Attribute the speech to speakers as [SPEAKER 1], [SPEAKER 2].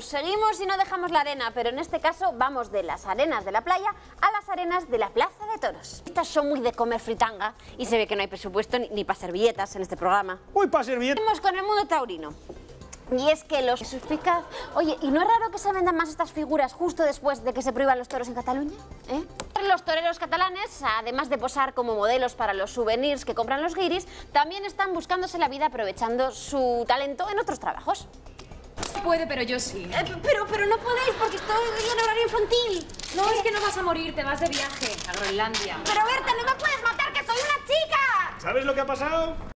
[SPEAKER 1] Seguimos y no dejamos la arena, pero en este caso vamos de las arenas de la playa a las arenas de la plaza de toros. Estas son muy de comer fritanga y se ve que no hay presupuesto ni, ni para servilletas en este programa.
[SPEAKER 2] Uy, para servir.
[SPEAKER 1] Seguimos con el mundo taurino. Y es que los suspicaz... Oye, ¿y no es raro que se vendan más estas figuras justo después de que se prohíban los toros en Cataluña? ¿Eh? Los toreros catalanes, además de posar como modelos para los souvenirs que compran los guiris, también están buscándose la vida aprovechando su talento en otros trabajos.
[SPEAKER 3] Puede, pero yo sí.
[SPEAKER 1] Eh, pero, pero no podéis porque estoy en horario infantil.
[SPEAKER 3] No, es que no vas a morir, te vas de viaje a Groenlandia.
[SPEAKER 1] Pero Berta, no me puedes matar, que soy una chica.
[SPEAKER 2] ¿Sabes lo que ha pasado?